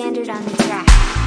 standard on the track.